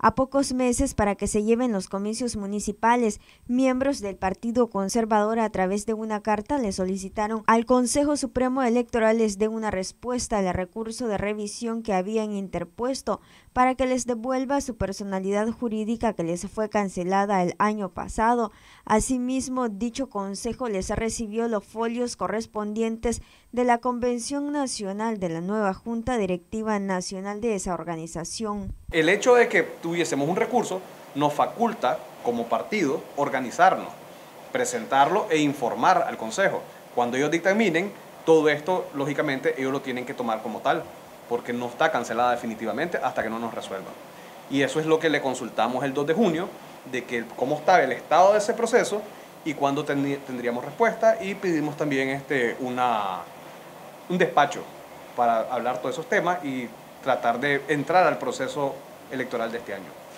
A pocos meses para que se lleven los comicios municipales, miembros del Partido Conservador a través de una carta le solicitaron al Consejo Supremo Electoral les dé una respuesta al recurso de revisión que habían interpuesto para que les devuelva su personalidad jurídica que les fue cancelada el año pasado. Asimismo, dicho consejo les recibió los folios correspondientes de la Convención Nacional de la nueva Junta Directiva Nacional de esa organización. El hecho de que tuviésemos un recurso nos faculta como partido organizarnos, presentarlo e informar al Consejo. Cuando ellos dictaminen, todo esto, lógicamente, ellos lo tienen que tomar como tal, porque no está cancelada definitivamente hasta que no nos resuelvan. Y eso es lo que le consultamos el 2 de junio, de que cómo está el estado de ese proceso y cuándo tendríamos respuesta y pedimos también este, un despacho para hablar todos esos temas y tratar de entrar al proceso electoral de este año.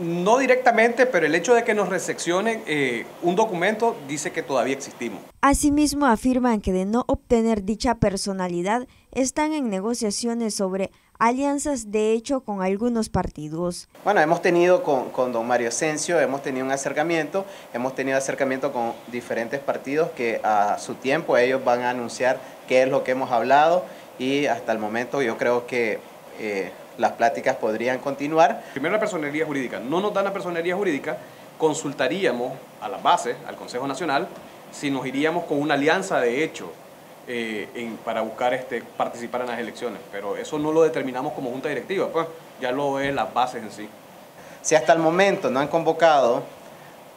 No directamente, pero el hecho de que nos reseccionen eh, un documento dice que todavía existimos. Asimismo, afirman que de no obtener dicha personalidad, están en negociaciones sobre alianzas de hecho con algunos partidos. Bueno, hemos tenido con, con don Mario Asensio, hemos tenido un acercamiento, hemos tenido acercamiento con diferentes partidos que a su tiempo ellos van a anunciar qué es lo que hemos hablado y hasta el momento yo creo que eh, las pláticas podrían continuar. Primero la personería jurídica. No nos dan la personería jurídica, consultaríamos a la base, al Consejo Nacional, si nos iríamos con una alianza de hecho eh, para buscar este, participar en las elecciones. Pero eso no lo determinamos como junta directiva, pues ya lo es las bases en sí. Si hasta el momento no han convocado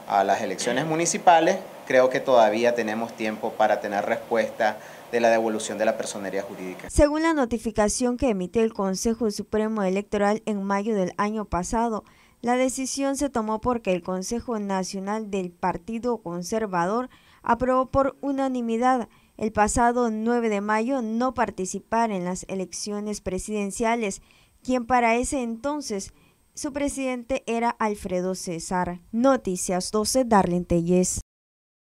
a las elecciones municipales, creo que todavía tenemos tiempo para tener respuesta de la devolución de la personería jurídica. Según la notificación que emitió el Consejo Supremo Electoral en mayo del año pasado, la decisión se tomó porque el Consejo Nacional del Partido Conservador aprobó por unanimidad el pasado 9 de mayo no participar en las elecciones presidenciales, quien para ese entonces su presidente era Alfredo César. Noticias 12, Darlene Telles.